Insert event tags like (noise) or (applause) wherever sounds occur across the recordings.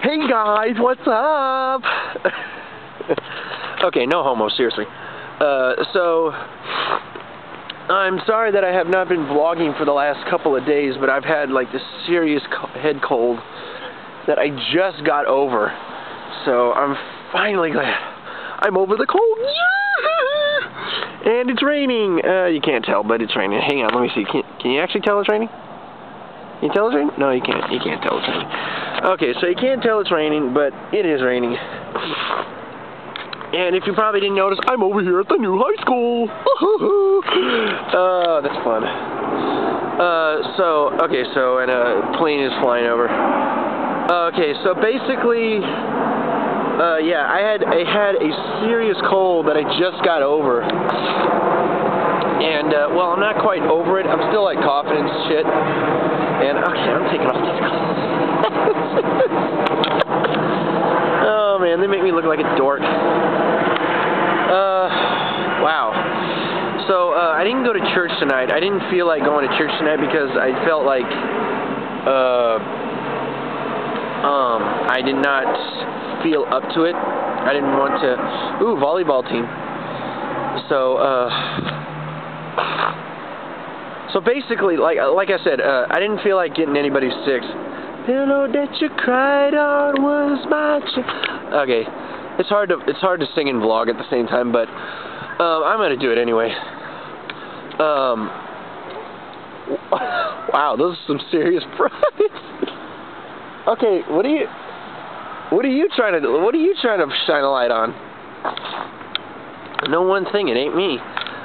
Hey guys, what's up? okay, no homo, seriously. Uh, so, I'm sorry that I have not been vlogging for the last couple of days, but I've had like this serious head cold that I just got over. So, I'm finally glad I'm over the cold. And it's raining. Uh, you can't tell, but it's raining. Hang on, let me see. Can, can you actually tell it's raining? Can you tell it's raining? No, you can't. You can't tell it's raining. Okay, so you can't tell it's raining, but it is raining. And if you probably didn't notice, I'm over here at the new high school. (laughs) uh, that's fun. Uh, so, okay, so, and a plane is flying over. Uh, okay, so basically, uh, yeah, I had, I had a serious cold that I just got over. And, uh, well, I'm not quite over it. I'm still, like, coughing and shit. And, okay, I'm taking off these they make me look like a dork. Uh, wow. So, uh, I didn't go to church tonight. I didn't feel like going to church tonight because I felt like, uh, um, I did not feel up to it. I didn't want to, ooh, volleyball team. So, uh, so basically, like like I said, uh, I didn't feel like getting anybody sick. Pillow that you cried on was my. Okay, it's hard to it's hard to sing and vlog at the same time, but um, I'm gonna do it anyway. Um, (laughs) wow, those are some serious (laughs) prize. okay, what are you what are you trying to do? what are you trying to shine a light on? No one thing, it ain't me.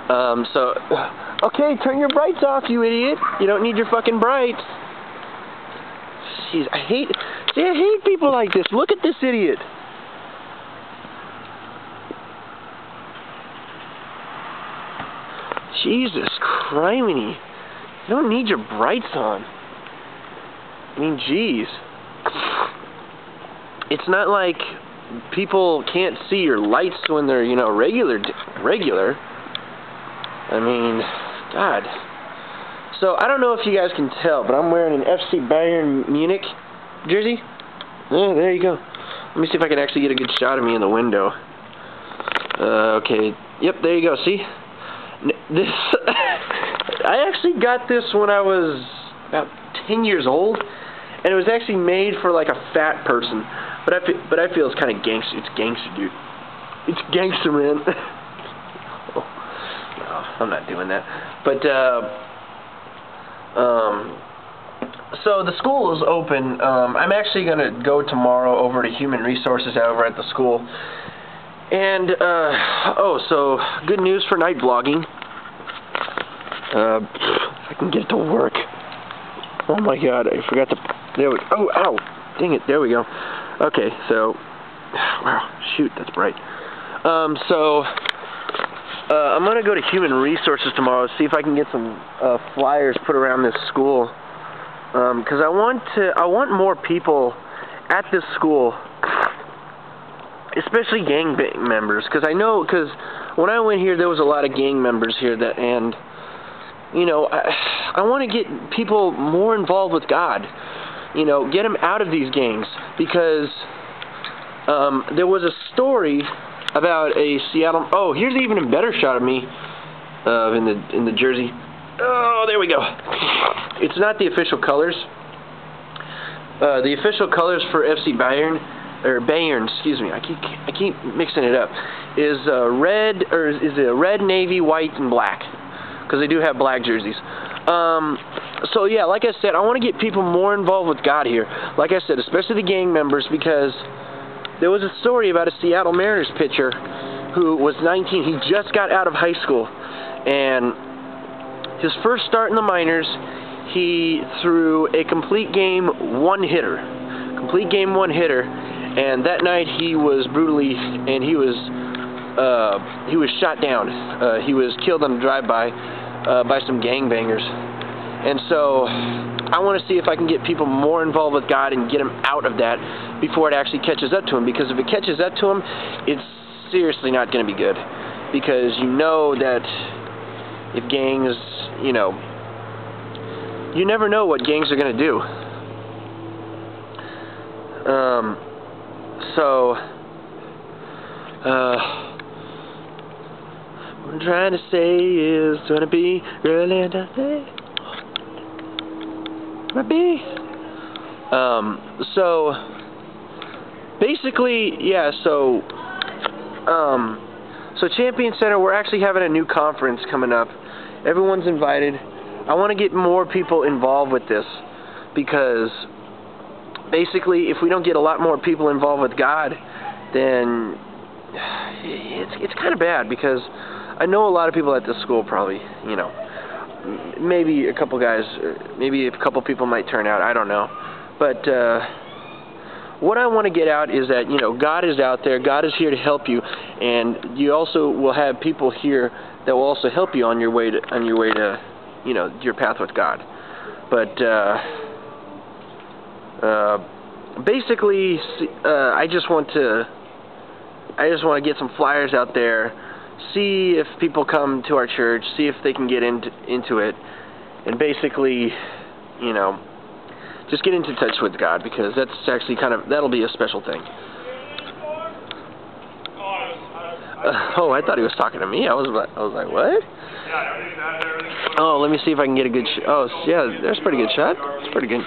Um, so, (sighs) okay, turn your brights off, you idiot. You don't need your fucking brights. Jeez, I hate, see, I hate people like this. Look at this idiot. Jesus criminy. You don't need your brights on. I mean, jeez. It's not like people can't see your lights when they're, you know, regular, regular. I mean, God. So, I don't know if you guys can tell, but I'm wearing an FC Bayern Munich jersey. Oh, there you go. Let me see if I can actually get a good shot of me in the window. Uh, okay. Yep, there you go. See? This, I actually got this when I was about 10 years old, and it was actually made for like a fat person. But I feel, but I feel it's kind of gangster. It's gangster, dude. It's gangster, man. (laughs) oh, no, I'm not doing that. But uh, um, so the school is open. Um, I'm actually gonna go tomorrow over to Human Resources over at the school. And uh, oh, so good news for night vlogging. Uh, I can get it to work. Oh my God, I forgot to. There we. Oh, ow! Dang it! There we go. Okay, so, (sighs) wow, shoot, that's bright. Um, so, uh, I'm going to go to Human Resources tomorrow, see if I can get some uh, flyers put around this school. Because um, I want to, I want more people at this school, especially gang members. Because I know, because when I went here, there was a lot of gang members here that, and, you know, I, I want to get people more involved with God you know, get them out of these gangs because um, there was a story about a Seattle. Oh, here's even a better shot of me uh, in the in the jersey. Oh, there we go. It's not the official colors. Uh, the official colors for FC Bayern or Bayern, excuse me. I keep I keep mixing it up. Is uh, red or is it red, navy, white, and black? Because they do have black jerseys. Um, so yeah, like I said, I want to get people more involved with God here. Like I said, especially the gang members, because there was a story about a Seattle Mariners pitcher who was 19. He just got out of high school, and his first start in the minors, he threw a complete game one hitter, complete game one hitter, and that night he was brutally and he was uh, he was shot down. Uh, he was killed on a drive-by uh, by some gangbangers. And so I want to see if I can get people more involved with God and get them out of that before it actually catches up to them. Because if it catches up to them, it's seriously not going to be good. Because you know that if gangs, you know, you never know what gangs are going to do. Um, so, uh, I'm trying to say is gonna be really day. Gonna be. Um, so, basically, yeah, so, um, so Champion Center, we're actually having a new conference coming up. Everyone's invited. I want to get more people involved with this because basically, if we don't get a lot more people involved with God, then (sighs) it's it's kind of bad because I know a lot of people at this school probably, you know, maybe a couple guys, maybe a couple people might turn out. I don't know, but. uh what I want to get out is that you know God is out there. God is here to help you, and you also will have people here that will also help you on your way to on your way to you know your path with God. But uh, uh, basically, uh, I just want to I just want to get some flyers out there, see if people come to our church, see if they can get into into it, and basically, you know just get into touch with God because that's actually kind of that'll be a special thing. Uh, (sighs) oh, I thought he was talking to me. I was I was like, what? Oh, let me see if I can get a good. Sh oh, yeah, there's a pretty good shot. It's pretty good.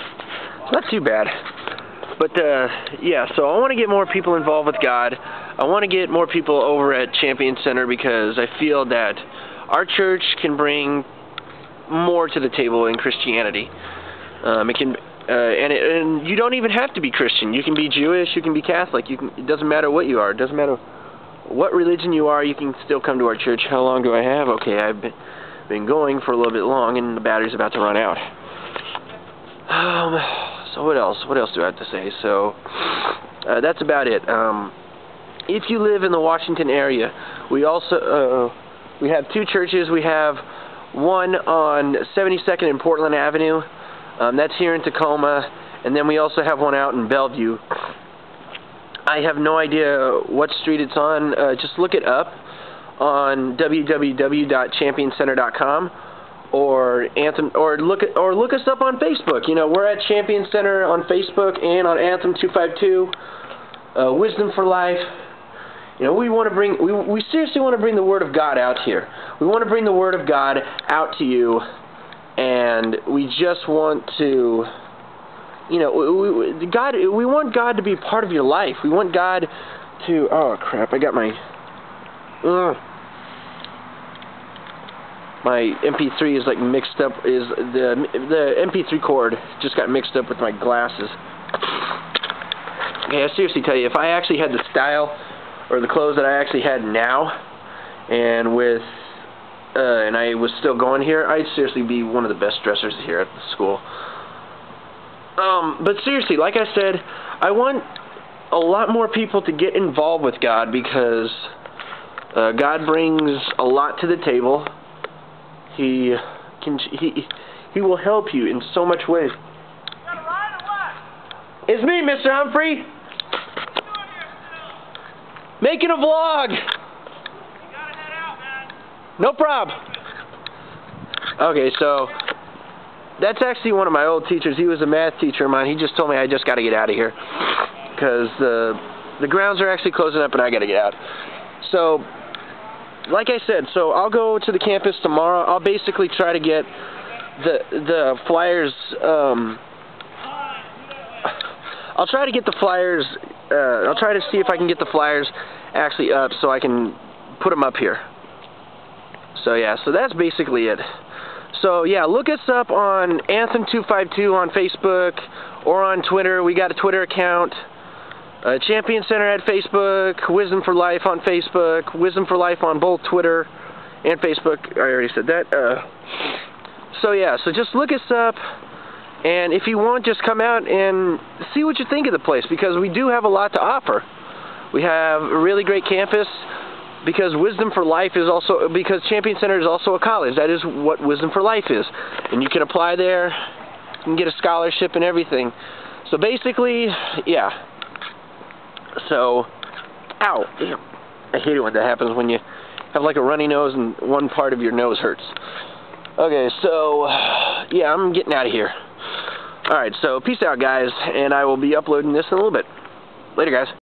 Not too bad. But uh, yeah, so I want to get more people involved with God. I want to get more people over at Champion Center because I feel that our church can bring more to the table in Christianity. Um, it can uh, and, it, and you don't even have to be Christian. You can be Jewish. You can be Catholic. You can. It doesn't matter what you are. It doesn't matter what religion you are. You can still come to our church. How long do I have? Okay, I've been going for a little bit long, and the battery's about to run out. Um, so what else? What else do I have to say? So uh, that's about it. Um, if you live in the Washington area, we also uh, we have two churches. We have one on 72nd and Portland Avenue. Um, that's here in Tacoma, and then we also have one out in Bellevue. I have no idea what street it's on. Uh, just look it up on www.championcenter.com or Anthem or look or look us up on Facebook. You know, we're at Champion Center on Facebook and on Anthem 252. Uh, Wisdom for Life. You know, we want to bring we we seriously want to bring the word of God out here. We want to bring the word of God out to you and we just want to you know we, we, God we want God to be part of your life. We want God to oh crap I got my my MP3 is like mixed up is the the MP3 cord just got mixed up with my glasses. Okay I seriously tell you if I actually had the style or the clothes that I actually had now and with uh, and I was still going here, I'd seriously be one of the best dressers here at the school. Um, but seriously, like I said, I want a lot more people to get involved with God because uh, God brings a lot to the table. He can he he will help you in so much ways. It's me, Mr. Humphrey. Making a vlog. No problem. Okay, so that's actually one of my old teachers. He was a math teacher of mine. He just told me I just got to get out of here because the the grounds are actually closing up and I got to get out. So, like I said, so I'll go to the campus tomorrow. I'll basically try to get the the flyers. Um, I'll try to get the flyers. Uh, I'll try to see if I can get the flyers actually up so I can put them up here. So yeah, so that's basically it. So yeah, look us up on Anthem252 on Facebook or on Twitter. We got a Twitter account. Uh, Champion Center at Facebook, Wisdom for Life on Facebook, Wisdom for Life on both Twitter and Facebook. I already said that. Uh, so yeah, so just look us up, and if you want, just come out and see what you think of the place because we do have a lot to offer. We have a really great campus because Wisdom for Life is also because Champion Center is also a college. That is what Wisdom for Life is, and you can apply there, can get a scholarship and everything. So basically, yeah. So, ow! I hate it when that happens when you have like a runny nose and one part of your nose hurts. Okay, so yeah, I'm getting out of here. Alright, so peace out guys, and I will be uploading this in a little bit. Later guys.